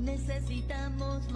Necesitamos